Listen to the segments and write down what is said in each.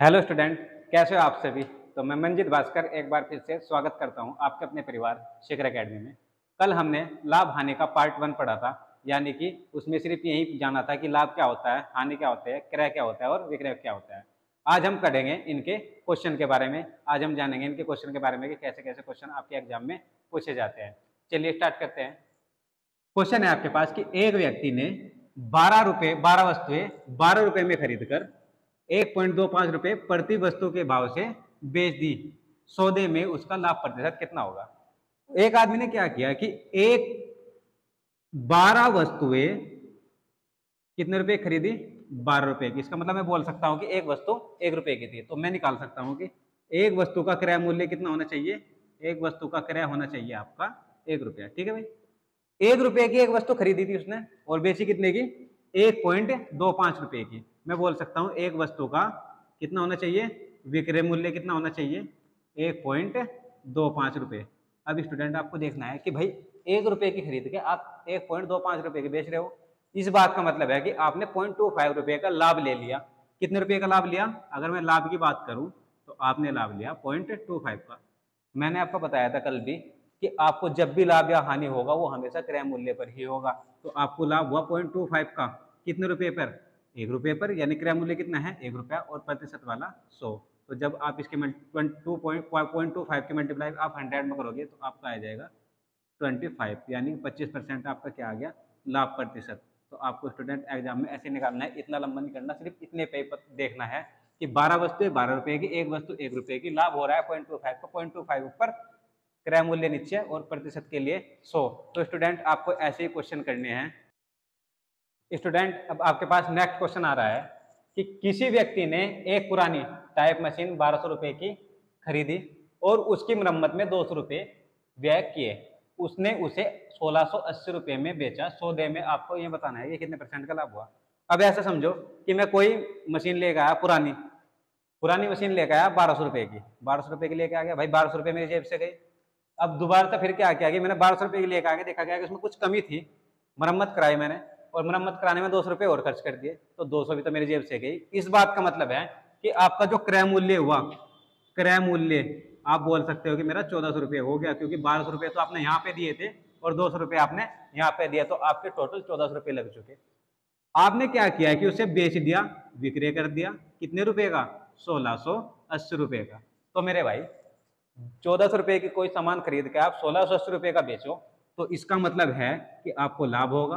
Hello student, कैसे हो आप सभी? तो मैं मंजित भास्कर एक बार फिर से स्वागत करता हूँ आपके अपने परिवार शिखर एकेडमी में। कल हमने लाभ हानि का पार्ट वन पढ़ा था, यानी कि उसमें सिर्फ़ यही जाना था कि लाभ क्या होता है, हानि क्या होता है, क्रय क्या होता है और विक्रय क्या होता है। आज हम पढ़ेंगे इनके क्वेश्चन के बारे में, आज हम जानेंगे इनके क्वेश्चन के बारे में कि कैसे कैसे क्वेश्चन आपके एग्ज़ाम में पूछे जाते हैं। चलिए स्टार्ट करते हैं। क्वेश्चन है आपके पास कि एक व्यक्ति ने बारह रुपये, बारह वस्तुएँ बारह रुपये में खरीद कर एक पॉइंट दो पाँच रुपये प्रति वस्तु के भाव से बेच दी। सौदे में उसका लाभ प्रतिशत कितना होगा? एक आदमी ने क्या किया कि एक बारह वस्तुएँ कितने रुपए खरीदी? बारह रुपए की। इसका मतलब मैं बोल सकता हूँ कि एक वस्तु एक रुपए की थी। तो मैं निकाल सकता हूँ कि एक वस्तु का क्रय मूल्य कितना होना चाहिए? एक वस्तु का क्रय होना चाहिए आपका एक रुपया। ठीक है भाई? एक रुपए की एक वस्तु खरीदी थी उसने और बेची कितने की? एक पॉइंट दो पाँच रुपए की। मैं बोल सकता हूँ, एक वस्तु का कितना होना चाहिए? विक्रय मूल्य कितना होना चाहिए? एक पॉइंट दो पाँच रुपये अब स्टूडेंट आपको देखना है कि भाई, एक रुपये की खरीद के आप एक पॉइंट दो पाँच रुपये की बेच रहे हो। इस बात का मतलब है कि आपने पॉइंट टू फाइव रुपये का लाभ ले लिया। कितने रुपये का लाभ लिया? अगर मैं लाभ की बात करूँ तो आपने लाभ लिया पॉइंट टू फाइव का। मैंने आपको बताया था कल भी कि आपको जब भी लाभ या हानि होगा, वो हमेशा क्रय मूल्य पर ही होगा। तो आपको लाभ हुआ पॉइंट टू फाइव का। कितने रुपये पर? एक रुपये पर, यानी क्रय मूल्य कितना है? एक रुपया और प्रतिशत वाला सौ। तो जब आप इसके टू पॉइंट टू फाइव के मल्टीप्लाई आप हंड्रेड में करोगे तो आपका आ जाएगा ट्वेंटी फाइव, यानी पच्चीस परसेंट आपका क्या आ गया? लाभ प्रतिशत। तो आपको स्टूडेंट एग्ज़ाम में ऐसे निकालना है, इतना लंबा नहीं करना, सिर्फ़ इतने पे पर देखना है कि बारह वस्तु बारह रुपए की, एक वस्तु, एक रुपए की, लाभ हो रहा है पॉइंट टू फाइव का, पॉइंट टू फाइव ऊपर क्रय मूल्य नीचे और प्रतिशत के लिए सौ। तो स्टूडेंट आपको ऐसे ही क्वेश्चन करने हैं स्टूडेंट, अब आपके पास नेक्स्ट क्वेश्चन आ रहा है कि किसी व्यक्ति ने एक पुरानी टाइप मशीन बारह सौ रुपये की खरीदी और उसकी मरम्मत में दो सौ रुपये व्यय किए। उसने उसे सोलह सौ अस्सी रुपये में बेचा। सौदे में आपको ये बताना है कि कितने परसेंट का लाभ हुआ? अब ऐसा समझो कि मैं कोई मशीन लेकर आया पुरानी पुरानी मशीन लेकर आया बारह सौ रुपये की। बारह सौ रुपये की लेके आ गया? भाई, बारह सौ रुपये मेरी जेब से गई। अब दोबारा से फिर क्या किया कि मैंने बारह सौ रुपये की लेकर आ गया, देखा गया कि उसमें कुछ कमी थी। मरम्मत कराई मैंने। और मरम्मत कराने में दो सौ रुपये और खर्च कर दिए तो दो सौ भी तो मेरी जेब से गई। इस बात का मतलब है कि आपका जो क्रय मूल्य हुआ, क्रय मूल्य, आप बोल सकते हो कि मेरा चौदह सौ रुपये हो गया, क्योंकि बारह सौ रुपये तो आपने यहाँ पे दिए थे और दो सौ रुपये आपने यहाँ पे दिया तो आपके टोटल चौदह सौ रुपये लग चुके। आपने क्या किया कि उसे बेच दिया, विक्रय कर दिया, कितने रुपए का? सोलह सौ अस्सी रुपये का। तो मेरे भाई, चौदह सौ रुपये की कोई सामान खरीद के आप सोलह सौ अस्सी रुपये का बेचो तो इसका मतलब है कि आपको लाभ होगा।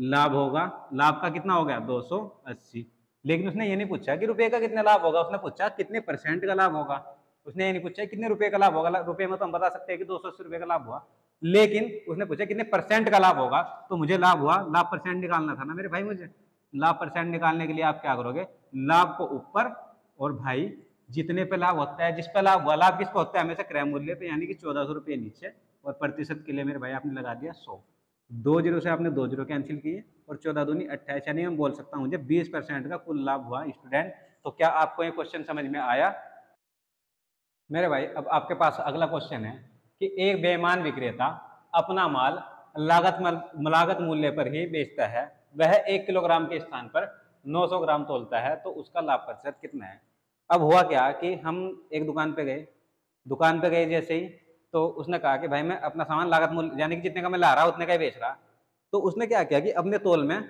लाभ होगा। लाभ का कितना हो गया? 280 लेकिन उसने ये नहीं पूछा कि रुपए का कितने लाभ होगा? उसने पूछा कितने परसेंट का लाभ होगा? उसने ये नहीं पूछा कितने रुपए का लाभ होगा? रुपए में तो हम बता सकते हैं कि दो सौ अस्सी का लाभ हुआ। लेकिन उसने पूछा कितने परसेंट का लाभ होगा? तो मुझे लाभ हुआ। लाभ परसेंट निकालना था ना मेरे भाई मुझे? लाभ परसेंट निकालने के लिए आप क्या करोगे? लाभ को ऊपर और भाई जितने पे लाभ होता है, जिस पे लाभ हुआ, लाभ किस पे होता है? हमेशा क्रय मूल्य पे, यानी कि चौदह सौ रुपये नीचे और प्रतिशत के लिए मेरे भाई आपने लगा दिया सौ। दो ज़ीरो से आपने दो ज़ीरो कैंसिल किए और चौदह दूनी अट्ठाईस, यानी मैं बोल सकता हूँ, मुझे बीस परसेंट का कुल लाभ हुआ स्टूडेंट तो क्या आपको ये क्वेश्चन समझ में आया? मेरे भाई, अब आपके पास अगला क्वेश्चन है कि एक बेईमान विक्रेता अपना माल लागत लागत मूल्य पर ही बेचता है। वह एक किलोग्राम के स्थान पर 900 ग्राम तोलता है तो उसका लाभ प्रतिशत कितना है? अब हुआ क्या कि हम एक दुकान पे गए। दुकान पे गए जैसे ही तो उसने कहा कि भाई मैं अपना सामान लागत मूल्य, यानी कि जितने का मैं ला रहा, उतने का ही बेच रहा। तो उसने क्या किया कि अपने तोल में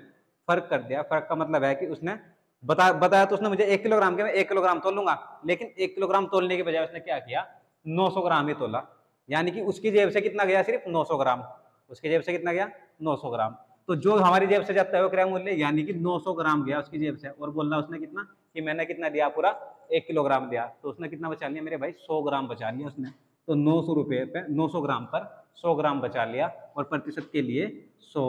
फ़र्क कर दिया। फ़र्क का मतलब है कि उसने बता, बताया तो उसने मुझे एक किलोग्राम के मैं एक किलोग्राम तोल लूँगा। लेकिन एक किलोग्राम तोलने के बजाय उसने क्या किया? 900 ग्राम ही तोला। यानी कि उसकी जेब से कितना गया? सिर्फ़ 900 ग्राम। उसकी जेब से कितना गया? 900 ग्राम। तो जो हमारी जेब से जाता है वो क्रय मूल्य, यानी कि 900 ग्राम गया उसकी जेब से। और बोलना उसने कितना? कि मैंने कितना दिया? पूरा एक किलोग्राम दिया। तो उसने कितना बचा लिया? मेरे भाई सौ ग्राम बचा लिया उसने। तो नौ सौ रुपये पे, नौ सौ ग्राम पर सौ ग्राम बचा लिया और प्रतिशत के लिए सौ।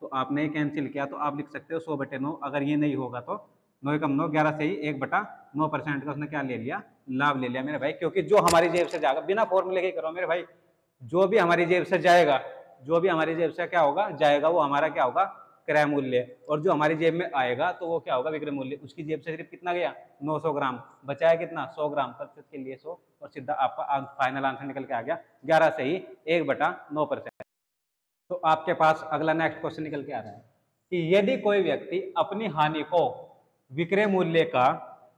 तो आपने कैंसिल किया तो आप लिख सकते हो सौ बटे नौ। अगर ये नहीं होगा तो नौ कम नौ, ग्यारह से ही एक बटा नौ परसेंट का उसने क्या ले लिया? लाभ ले लिया मेरे भाई, क्योंकि जो हमारी जेब से जाएगा, बिना फॉर्मूले के करो मेरे भाई, जो भी हमारी जेब से जाएगा, जो भी हमारी जेब से क्या होगा, जाएगा वो हमारा क्या होगा? क्रय मूल्य और जो हमारी जेब में आएगा तो वो क्या होगा विक्रय मूल्य? उसकी जेब से सिर्फ़ कितना गया? 900 ग्राम। बचाया कितना? 100 ग्राम। प्रतिशत के लिए 100 और सीधा आपका फाइनल आंसर निकल के आ गया। 11 से ही एक बटा नौ परसेंट। तो आपके पास अगला नेक्स्ट क्वेश्चन निकल के आ रहा है कि यदि कोई व्यक्ति अपनी हानि को विक्रय मूल्य का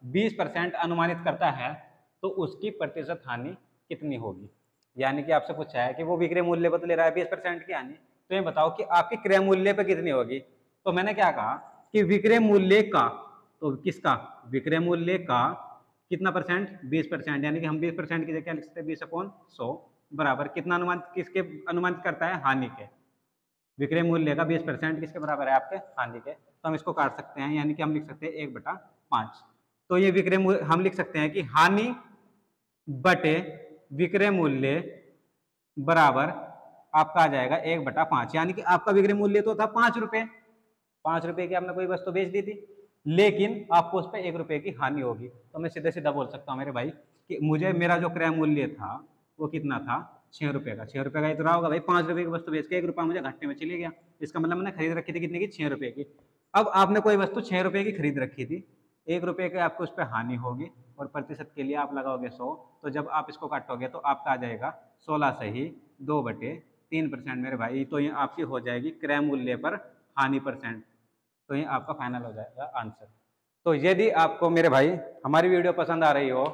बीस परसेंट अनुमानित करता है तो उसकी प्रतिशत हानि कितनी होगी? यानी कि आपसे पूछा है कि वो विक्रय मूल्य तो ले रहा है बीस परसेंट की हानि। तो ये बताओ कि आपके क्रय मूल्य पर कितनी होगी? तो मैंने क्या कहा कि विक्रय मूल्य का तो किसका? विक्रय मूल्य का कितना परसेंट? बीस परसेंट, यानी कि हम बीस परसेंट की जगह लिख सकते हैं, बीस अपॉन सौ बराबर। कितना अनुमान, किसके अनुमानित करता है? हानि के। विक्रय मूल्य का बीस परसेंट किसके बराबर है? आपके हानि के। तो हम इसको काट सकते हैं, यानी कि हम लिख सकते हैं एक बटा पाँच। तो ये विक्रय हम लिख सकते हैं कि हानि बटे विक्रय मूल्य बराबर आपका आ जाएगा एक बटा पाँच। यानी कि आपका विक्रय मूल्य तो था पाँच रुपये। पाँच रुपये की आपने कोई वस्तु बेच दी थी, लेकिन आपको उस पर एक रुपये की हानि होगी। तो मैं सीधे सीधा बोल सकता हूँ मेरे भाई कि मुझे, मेरा जो क्रय मूल्य था, वो कितना था? छः रुपये का। छः रुपये का इतना होगा भाई, पाँच रुपये की वस्तु बेच के एक रुपया मुझे घाटे में चली गया। इसका मतलब मैंने खरीद रखी थी कितने की? छः रुपये की। अब आपने कोई वस्तु छः रुपये की खरीद रखी थी, एक रुपये की आपको उस पर हानि होगी और प्रतिशत के लिए आप लगाओगे सौ। तो जब आप इसको काटोगे तो आपका आ जाएगा सोलह से ही दो बटे तीन परसेंट मेरे भाई तो ये आपकी हो जाएगी क्रय मूल्य पर हानि परसेंट तो ये आपका फाइनल हो जाएगा आंसर तो यदि आपको मेरे भाई, हमारी वीडियो पसंद आ रही हो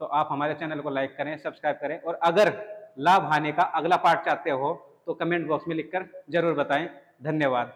तो आप हमारे चैनल को लाइक करें सब्सक्राइब करें और अगर लाभ हानि का अगला पार्ट चाहते हो तो कमेंट बॉक्स में लिखकर ज़रूर बताएँ। धन्यवाद।